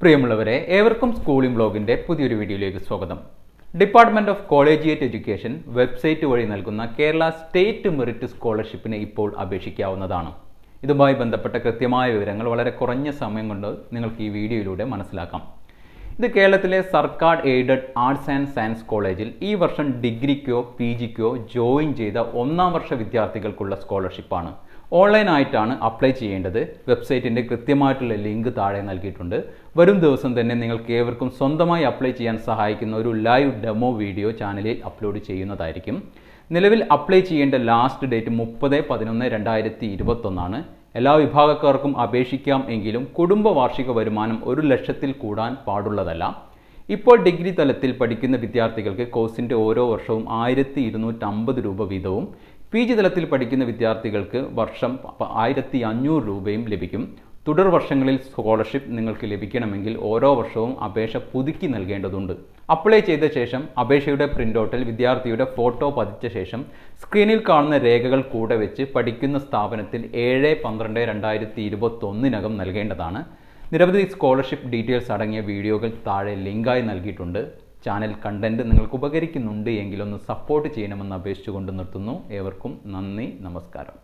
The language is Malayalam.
പ്രിയമുള്ളവരെ ഏവർക്കും സ്കൂളിംഗ് ബ്ലോഗിന്റെ പുതിയൊരു വീഡിയോയിലേക്ക് സ്വാഗതം. Department of collegiate education website വഴി നൽകുന്ന കേരള സ്റ്റേറ്റ് മെറിറ്റ് സ്കോളർഷിപ്പിന് ഇപ്പോൾ അപേക്ഷിക്കാവുന്നതാണ്. ഇതുമായി ബന്ധപ്പെട്ട കൃത്യമായ വിവരങ്ങൾ വളരെ കുറഞ്ഞ സമയം കൊണ്ട് നിങ്ങൾക്ക് ഈ വീഡിയോയിലൂടെ മനസ്സിലാക്കാം. ഇത് കേരളത്തിലെ സർക്കാർ എയ്ഡഡ് ആർട്സ് ആൻഡ് സയൻസ് കോളേജിൽ ഈ വർഷം ഡിഗ്രിക്കോ പി ജിക്കോ ജോയിൻ ചെയ്ത ഒന്നാം വർഷ വിദ്യാർത്ഥികൾക്കുള്ള സ്കോളർഷിപ്പാണ്. ഓൺലൈനായിട്ടാണ് അപ്ലൈ ചെയ്യേണ്ടത്. വെബ്സൈറ്റിന്റെ കൃത്യമായിട്ടുള്ള ലിങ്ക് താഴെ നൽകിയിട്ടുണ്ട്. വരും ദിവസം തന്നെ നിങ്ങൾക്ക് ഏവർക്കും സ്വന്തമായി അപ്ലൈ ചെയ്യാൻ സഹായിക്കുന്ന ഒരു ലൈവ് ഡെമോ വീഡിയോ ചാനലിൽ അപ്ലോഡ് ചെയ്യുന്നതായിരിക്കും. നിലവിൽ അപ്ലൈ ചെയ്യേണ്ട ലാസ്റ്റ് ഡേറ്റ് മുപ്പത് പതിനൊന്ന് രണ്ടായിരത്തി ഇരുപത്തൊന്നാണ്. എല്ലാ വിഭാഗക്കാർക്കും അപേക്ഷിക്കാം എങ്കിലും കുടുംബ വാർഷിക വരുമാനം ഒരു ലക്ഷത്തിൽ കൂടാൻ പാടുള്ളതല്ല. ഇപ്പോൾ ഡിഗ്രി തലത്തിൽ പഠിക്കുന്ന വിദ്യാർത്ഥികൾക്ക് കോഴ്സിന്റെ ഓരോ വർഷവും ആയിരത്തി ഇരുന്നൂറ്റമ്പത് രൂപ വീതവും പി ജി തലത്തിൽ പഠിക്കുന്ന വിദ്യാർത്ഥികൾക്ക് വർഷം ആയിരത്തി അഞ്ഞൂറ് രൂപയും ലഭിക്കും. തുടർ വർഷങ്ങളിൽ സ്കോളർഷിപ്പ് നിങ്ങൾക്ക് ലഭിക്കണമെങ്കിൽ ഓരോ വർഷവും അപേക്ഷ പുതുക്കി നൽകേണ്ടതുണ്ട്. അപ്ലൈ ചെയ്ത ശേഷം അപേക്ഷയുടെ പ്രിന്റൗട്ടിൽ വിദ്യാർത്ഥിയുടെ ഫോട്ടോ പതിച്ച ശേഷം സ്ക്രീനിൽ കാണുന്ന രേഖകൾ കൂടെ വെച്ച് പഠിക്കുന്ന സ്ഥാപനത്തിൽ ഏഴ് പന്ത്രണ്ട് രണ്ടായിരത്തി ഇരുപത്തൊന്നിനകം നൽകേണ്ടതാണ്. നിരവധി സ്കോളർഷിപ്പ് ഡീറ്റെയിൽസ് അടങ്ങിയ വീഡിയോകൾ താഴെ ലിങ്കായി നൽകിയിട്ടുണ്ട്. ചാനൽ കണ്ടന്റ് നിങ്ങൾക്ക് ഉപകരിക്കുന്നുണ്ട് എങ്കിലൊന്ന് സപ്പോർട്ട് ചെയ്യണമെന്ന് അപേക്ഷിച്ചുകൊണ്ട് നിർത്തുന്നു. ഏവർക്കും നന്ദി നമസ്കാരം.